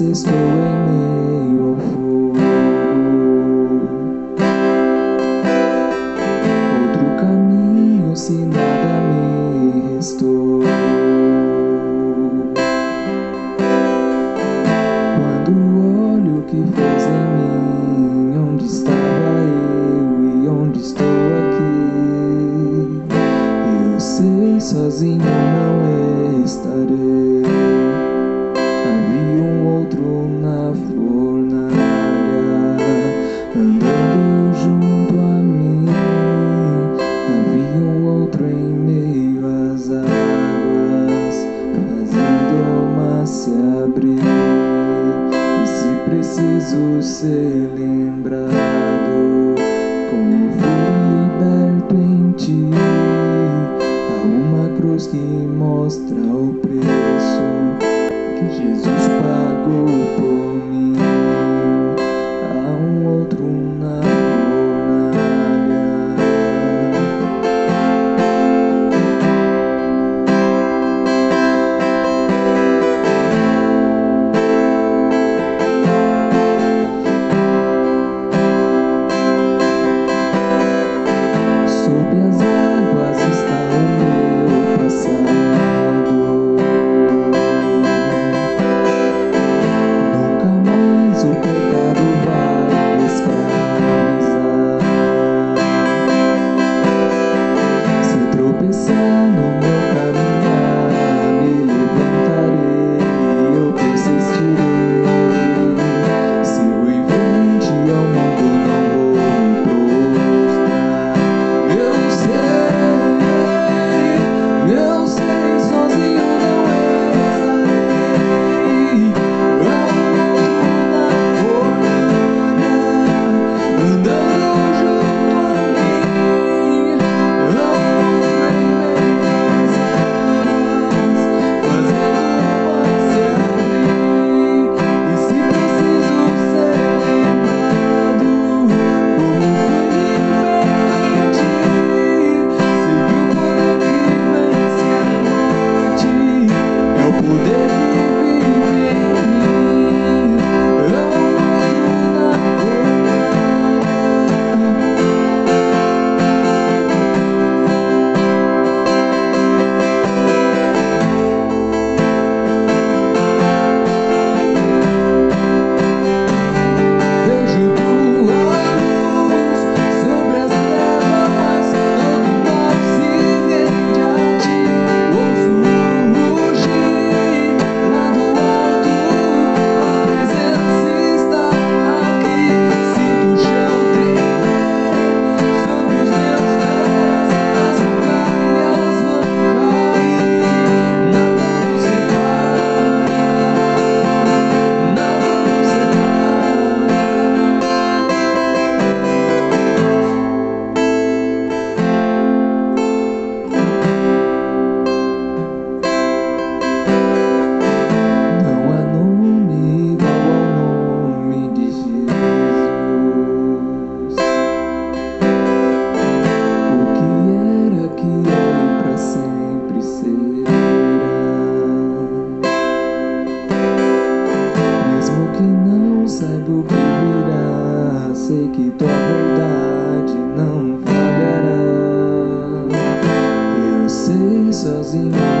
estou em meio ao fogo. Outro caminho se nada me restou. Quando olho o que fez em mim, onde estava eu e onde estou aqui, eu sei sozinho não estarei. Jesus ser é lembrado. que virá, sei que tua verdade não falhará. Eu sei sozinho.